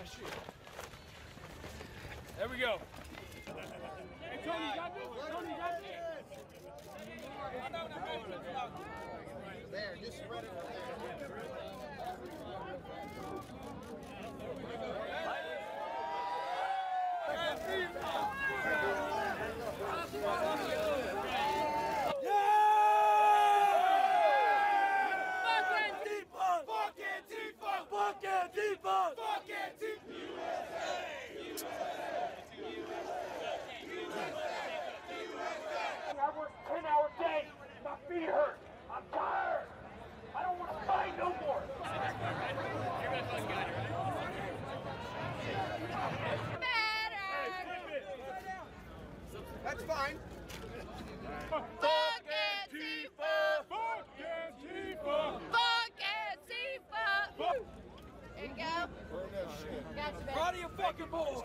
There we go. Hey, Tony, you got this? Tony, you got this? There, just spread it there. That's fine. Fuck Antifa! Fuck Antifa! Fuck Antifa! There you go. Burn that shit. Got you, baby. Proud of your fucking boy!